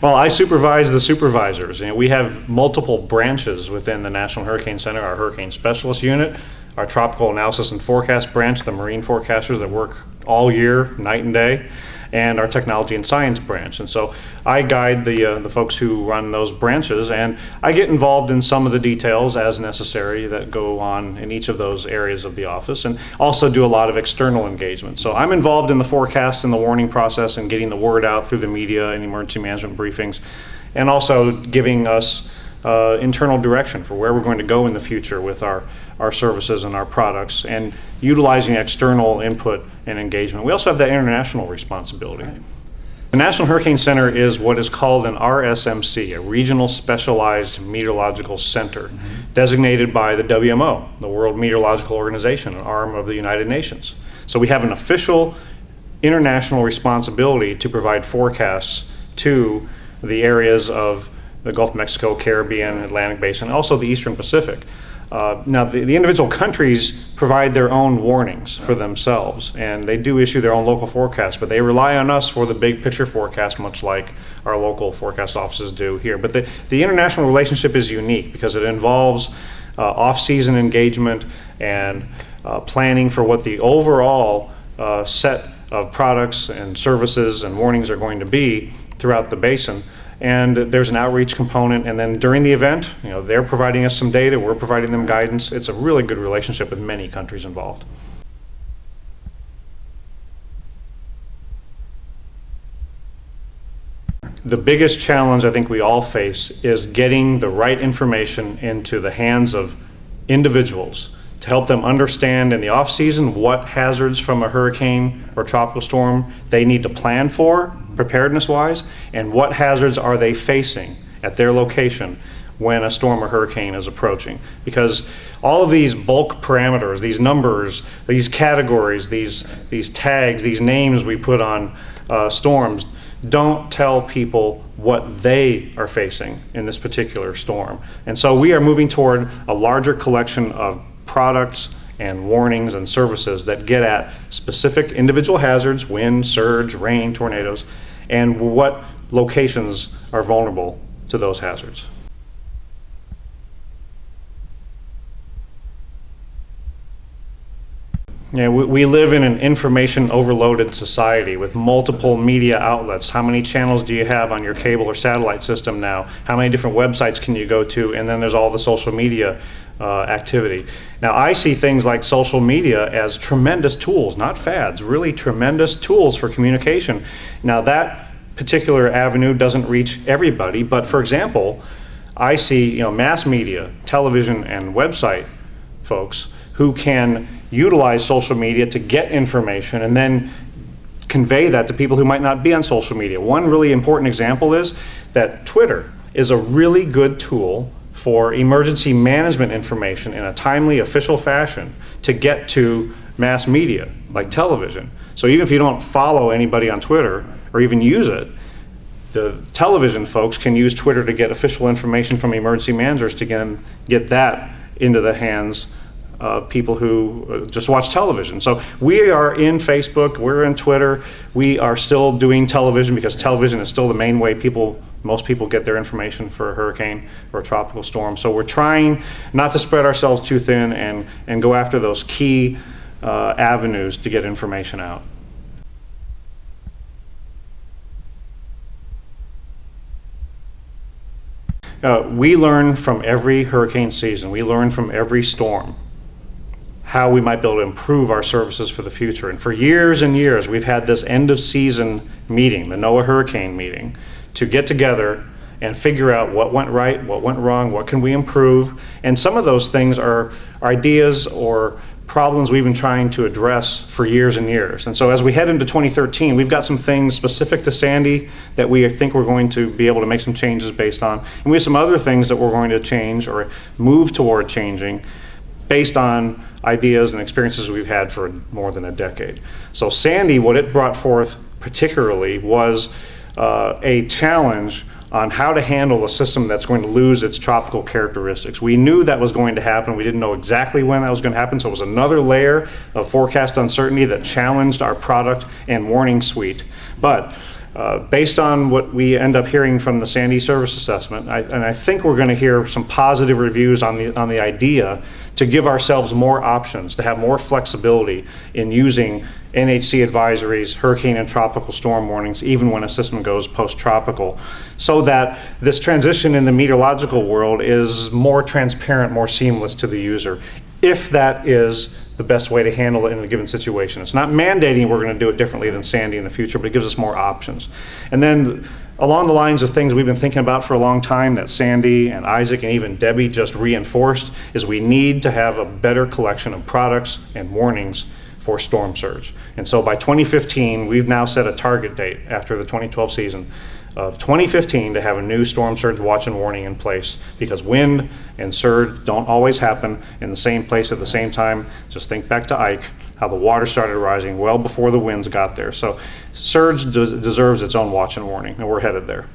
Well, I supervise the supervisors. You know, we have multiple branches within the National Hurricane Center, our Hurricane Specialist Unit, our Tropical Analysis and Forecast branch, the marine forecasters that work all year, night and day, and our Technology and Science branch. And so I guide the, uh, the folks who run those branches, and I get involved in some of the details as necessary that go on in each of those areas of the office, and also do a lot of external engagement. So I'm involved in the forecast and the warning process and getting the word out through the media and emergency management briefings, and also giving us uh, internal direction for where we're going to go in the future with our, our services and our products and utilizing external input and engagement. We also have that international responsibility. Right. The National Hurricane Center is what is called an RSMC, a Regional Specialized Meteorological Center, mm -hmm. designated by the WMO, the World Meteorological Organization, an arm of the United Nations. So we have an official international responsibility to provide forecasts to the areas of the Gulf of Mexico, Caribbean, Atlantic Basin, also the Eastern Pacific. Uh, now, the, the, individual countries provide their own warnings for themselves, and they do issue their own local forecasts, but they rely on us for the big picture forecast, much like our local forecast offices do here. But the, the international relationship is unique because it involves uh, off season engagement and uh, planning for what the overall uh, set of products and services and warnings are going to be throughout the basin and there's an outreach component and then during the event you know they're providing us some data we're providing them guidance. It's a really good relationship with many countries involved. The biggest challenge i think we all face is getting the right information into the hands of individuals to help them understand in the off season what hazards from a hurricane or tropical storm they need to plan for preparedness wise and what hazards are they facing at their location when a storm or hurricane is approaching? Because all of these bulk parameters these numbers these categories these these tags these names we put on uh, storms don't tell people what they are facing in this particular storm. And so we are moving toward a larger collection of products and warnings and services that get at specific individual hazards wind surge rain tornadoes and what locations are vulnerable to those hazards. Yeah, we, we live in an information overloaded society with multiple media outlets. How many channels do you have on your cable or satellite system now? How many different websites can you go to? And then there's all the social media uh, activity. Now, I see things like social media as tremendous tools, not fads, really tremendous tools for communication. Now, that particular avenue doesn't reach everybody, but for example, I see you know mass media, television, and website folks who can utilize social media to get information and then convey that to people who might not be on social media. One really important example is that Twitter is a really good tool for emergency management information in a timely, official fashion to get to mass media like television. So even if you don't follow anybody on Twitter or even use it, the television folks can use Twitter to get official information from emergency managers to get, get that into the hands of people who uh, just watch television. So we are in Facebook, we're in Twitter, we are still doing television because television is still the main way people most people get their information for a hurricane or a tropical storm. So we're trying not to spread ourselves too thin and, and go after those key uh, avenues to get information out. Uh, we learn from every hurricane season. We learn from every storm how we might be able to improve our services for the future. And for years and years, we've had this end of season meeting, the NOAA hurricane meeting, to get together and figure out what went right, what went wrong, what can we improve. And some of those things are ideas or problems we've been trying to address for years and years. And so as we head into 2013, we've got some things specific to Sandy that we think we're going to be able to make some changes based on. And we have some other things that we're going to change or move toward changing based on ideas and experiences we've had for more than a decade. So Sandy, what it brought forth particularly was uh, a challenge on how to handle a system that's going to lose its tropical characteristics. We knew that was going to happen. We didn't know exactly when that was going to happen, so it was another layer of forecast uncertainty that challenged our product and warning suite. But uh, based on what we end up hearing from the Sandy Service Assessment, I, and I think we're going to hear some positive reviews on the on the idea to give ourselves more options, to have more flexibility in using NHC advisories, hurricane and tropical storm warnings, even when a system goes post-tropical, so that this transition in the meteorological world is more transparent, more seamless to the user, if that is the best way to handle it in a given situation. It's not mandating we're going to do it differently than Sandy in the future, but it gives us more options. And then along the lines of things we've been thinking about for a long time that Sandy and Isaac and even Debby just reinforced is we need to have a better collection of products and warnings for storm surge. And so by 2015, we've now set a target date after the 2012 season of 2015 to have a new storm surge watch and warning in place because wind and surge don't always happen in the same place at the same time. Just think back to Ike, how the water started rising well before the winds got there. So surge des deserves its own watch and warning, and we're headed there.